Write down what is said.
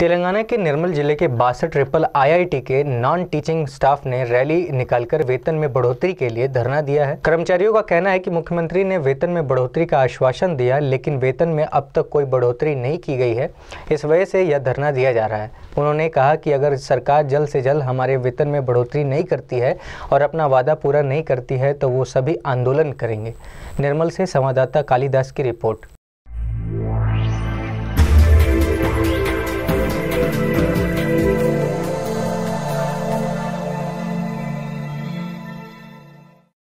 तेलंगाना के निर्मल ज़िले के बासठ ट्रिपल आईआईटी के नॉन टीचिंग स्टाफ ने रैली निकालकर वेतन में बढ़ोतरी के लिए धरना दिया है। कर्मचारियों का कहना है कि मुख्यमंत्री ने वेतन में बढ़ोतरी का आश्वासन दिया, लेकिन वेतन में अब तक कोई बढ़ोतरी नहीं की गई है। इस वजह से यह धरना दिया जा रहा है। उन्होंने कहा कि अगर सरकार जल्द से जल्द हमारे वेतन में बढ़ोतरी नहीं करती है और अपना वादा पूरा नहीं करती है तो वो सभी आंदोलन करेंगे। निर्मल से संवाददाता कालीदास की रिपोर्ट।